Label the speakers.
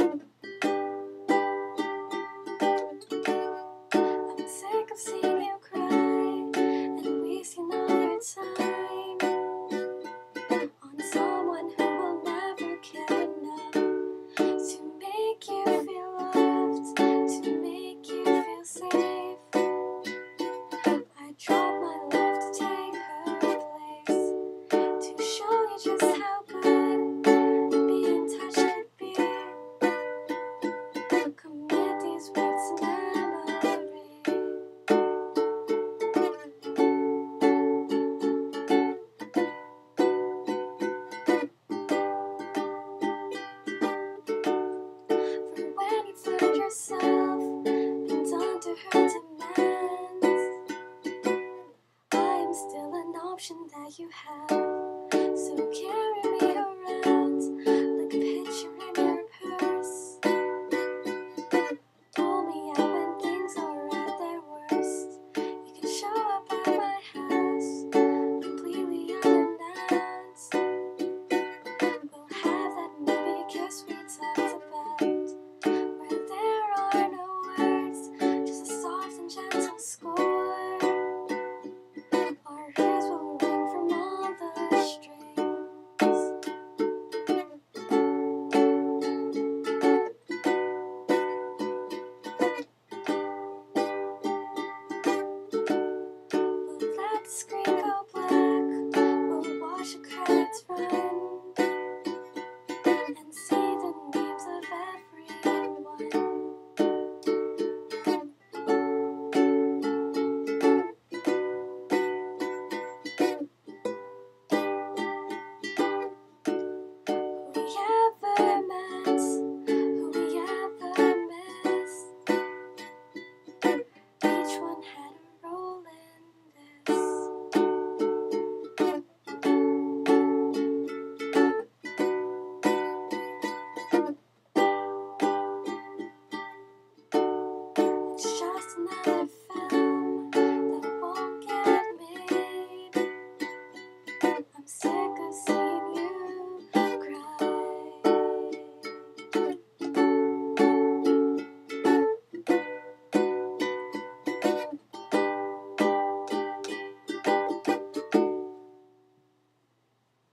Speaker 1: I'm sick of seeing That you have. So carry